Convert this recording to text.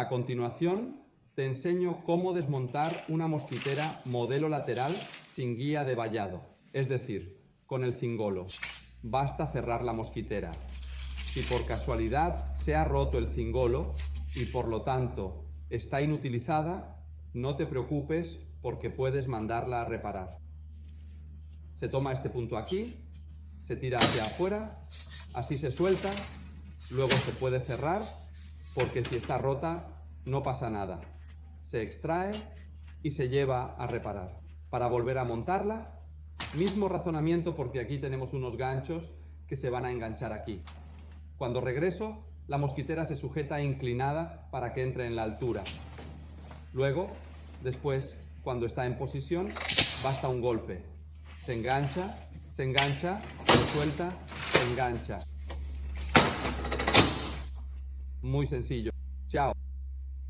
A continuación, te enseño cómo desmontar una mosquitera modelo lateral sin guía de vallado, es decir, con el cingolo. Basta cerrar la mosquitera. Si por casualidad se ha roto el cingolo y por lo tanto está inutilizada, no te preocupes porque puedes mandarla a reparar. Se toma este punto aquí, se tira hacia afuera, así se suelta, luego se puede cerrar porque si está rota no pasa nada. Se extrae y se lleva a reparar. Para volver a montarla, mismo razonamiento porque aquí tenemos unos ganchos que se van a enganchar aquí. Cuando regreso, la mosquitera se sujeta inclinada para que entre en la altura. Luego, después, cuando está en posición, basta un golpe. Se engancha, se engancha, se suelta, se engancha. Muy sencillo. Chao.